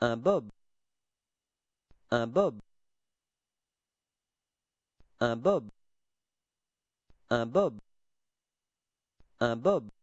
Un bob. Un bob. Un bob. Un bob. Un bob.